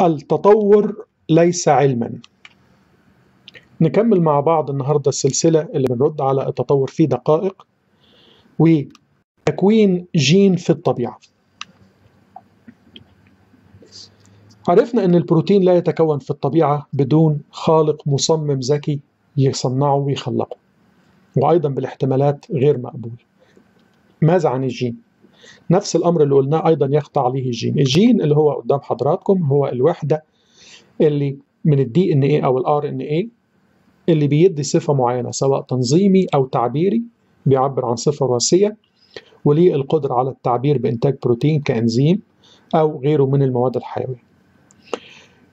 التطور ليس علما. نكمل مع بعض النهاردة السلسلة اللي بنرد على التطور في دقائق وتكوين جين في الطبيعة. عرفنا أن البروتين لا يتكون في الطبيعة بدون خالق مصمم ذكي يصنعه ويخلقه وأيضا بالاحتمالات غير مقبول. ماذا عن الجين؟ نفس الأمر اللي قلناه أيضا يخضع عليه الجين الجين اللي هو قدام حضراتكم هو الوحدة اللي من ال DNA أو ال RNA اللي بيدي صفة معينة سواء تنظيمي أو تعبيري بيعبر عن صفة وراثية وليه القدرة على التعبير بإنتاج بروتين كأنزيم أو غيره من المواد الحيوية.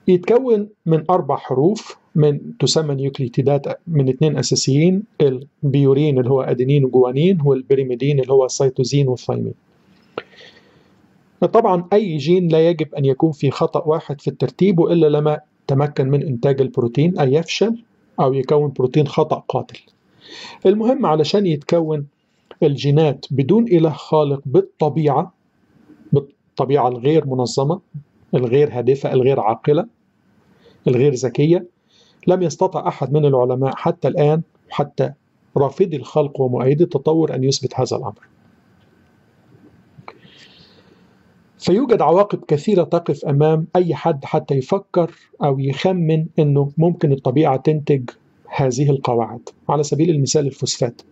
يتكون من أربع حروف من تسمى نيوكليتيدات من اثنين أساسيين البيورين اللي هو أدينين وجوانين والبريميدين اللي هو السيتوزين والثايمين طبعا أي جين لا يجب أن يكون في خطأ واحد في الترتيب إلا لما تمكن من إنتاج البروتين أي يفشل أو يكون بروتين خطأ قاتل. المهم علشان يتكون الجينات بدون إله خالق بالطبيعة بالطبيعة الغير منظمة الغير هادفة الغير عاقلة الغير ذكية لم يستطع أحد من العلماء حتى الآن حتى رافضي الخلق ومؤيدي التطور أن يثبت هذا الأمر. فيوجد عواقب كثيرة تقف أمام أي حد حتى يفكر أو يخمن أنه ممكن الطبيعة تنتج هذه القواعد. على سبيل المثال الفوسفات.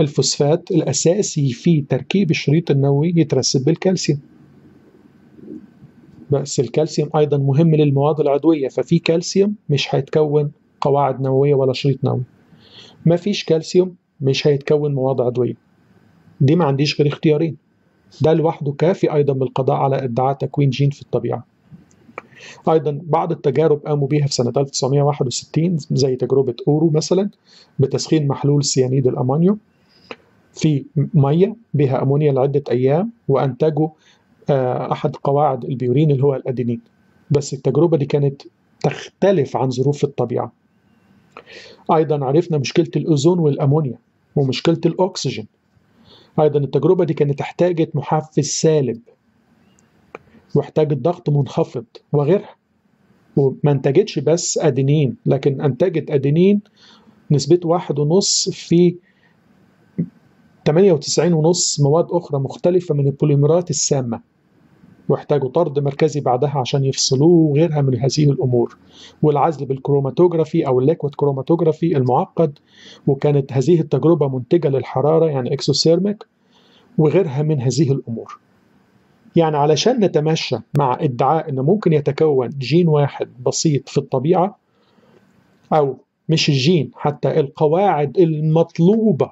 الفوسفات الأساسي في تركيب الشريط النووي يترسب بالكالسيوم. بس الكالسيوم أيضا مهم للمواد العضوية ففي كالسيوم مش هيتكون قواعد نووية ولا شريط نووي. ما فيش كالسيوم مش هيتكون مواد عضوية. دي ما عنديش غير اختيارين. ده لوحده كافي أيضا بالقضاء على ادعاء تكوين جين في الطبيعة. أيضا بعض التجارب قاموا بيها في سنة 1961 زي تجربة أورو مثلا بتسخين محلول سيانيد الأمونيوم في مية بها أمونيا لعدة أيام وأنتجوا أحد قواعد البيورين اللي هو الأدينين. بس التجربة دي كانت تختلف عن ظروف الطبيعة. أيضا عرفنا مشكلة الأوزون والأمونيا ومشكلة الأكسجين. أيضا التجربة دي كانت احتاجت محفز سالب واحتاجت ضغط منخفض وغيرها وما انتجتش بس أدينين لكن أنتجت أدينين نسبته واحد ونص في 98 ونص مواد أخرى مختلفة من البوليمرات السامة. واحتاجوا طرد مركزي بعدها عشان يفصلوه وغيرها من هذه الأمور. والعزل بالكروماتوجرافي أو ال liquid chromatography المعقد وكانت هذه التجربة منتجة للحرارة يعني exothermic وغيرها من هذه الأمور. يعني علشان نتمشى مع ادعاء أن ممكن يتكون جين واحد بسيط في الطبيعة أو مش الجين حتى القواعد المطلوبة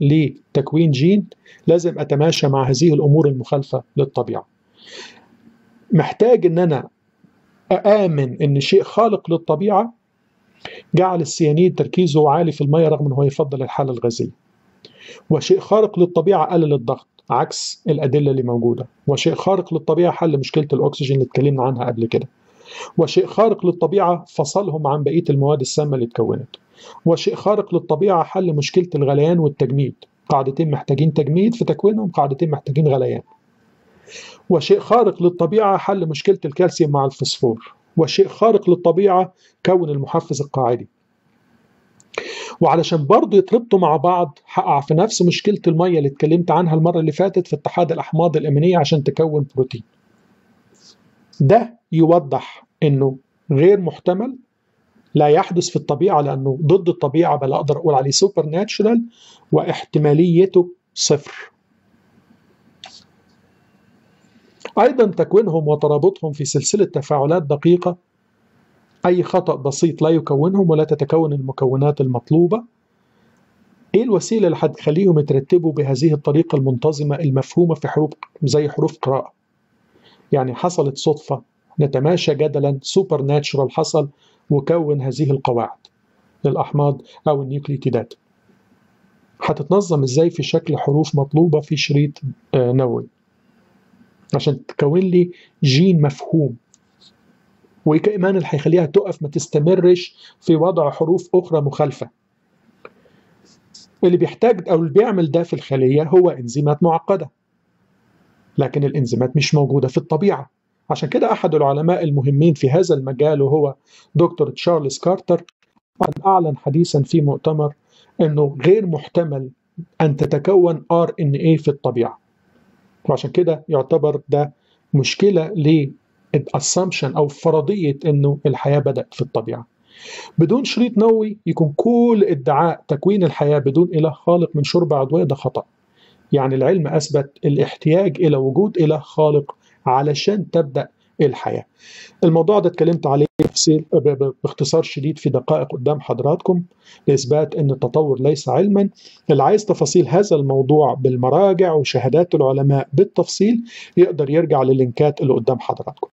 لتكوين جين لازم أتماشى مع هذه الأمور المخالفة للطبيعة. محتاج إن أنا أآمن إن شيء خالق للطبيعة جعل السيانيد تركيزه عالي في المية رغم إنه يفضل الحالة الغازية. وشيء خارق للطبيعة قلل الضغط عكس الأدلة اللي موجودة. وشيء خارق للطبيعة حل مشكلة الأكسجين اللي اتكلمنا عنها قبل كده. وشيء خارق للطبيعة فصلهم عن بقية المواد السامة اللي اتكونت. وشيء خارق للطبيعة حل مشكلة الغليان والتجميد. قاعدتين محتاجين تجميد في تكوينهم قاعدتين محتاجين غليان. وشيء خارق للطبيعة حل مشكلة الكالسيوم مع الفسفور وشيء خارق للطبيعة كون المحفز القاعدي. وعلشان برضه يتربطوا مع بعض هقع في نفس مشكلة المية اللي اتكلمت عنها المرة اللي فاتت في اتحاد الأحماض الأمينية عشان تكون بروتين. ده يوضح إنه غير محتمل لا يحدث في الطبيعة لأنه ضد الطبيعة بل أقدر أقول عليه سوبر ناتشرال واحتماليته صفر. أيضا تكوينهم وترابطهم في سلسلة تفاعلات دقيقة أي خطأ بسيط لا يكونهم ولا تتكون المكونات المطلوبة. إيه الوسيلة اللي هتخليهم يترتبوا بهذه الطريقة المنتظمة المفهومة في حروف زي حروف قراءة؟ يعني حصلت صدفة نتماشى جدلا سوبر ناتشرال حصل وكون هذه القواعد الأحماض أو النيوكليتيدات. هتتنظم إزاي في شكل حروف مطلوبة في شريط نووي؟ عشان تكون لي جين مفهوم. وكمان اللي هيخليها تقف ما تستمرش في وضع حروف أخرى مخالفة. اللي بيحتاج أو اللي بيعمل ده في الخلية هو إنزيمات معقدة. لكن الإنزيمات مش موجودة في الطبيعة. عشان كده أحد العلماء المهمين في هذا المجال وهو دكتور تشارلز كارتر أعلن حديثا في مؤتمر أنه غير محتمل أن تتكون RNA في الطبيعة. وعشان كده يعتبر ده مشكلة لل assumption أو فرضية أنه الحياة بدأت في الطبيعة. بدون شريط نووي يكون كل ادعاء تكوين الحياة بدون إله خالق من شوربة عضوية ده خطأ. يعني العلم أثبت الاحتياج إلى وجود إله خالق علشان تبدأ الحياة؟ الموضوع ده اتكلمت عليه باختصار شديد في دقائق قدام حضراتكم لإثبات أن التطور ليس علما. اللي عايز تفاصيل هذا الموضوع بالمراجع وشهادات العلماء بالتفصيل يقدر يرجع للينكات اللي قدام حضراتكم.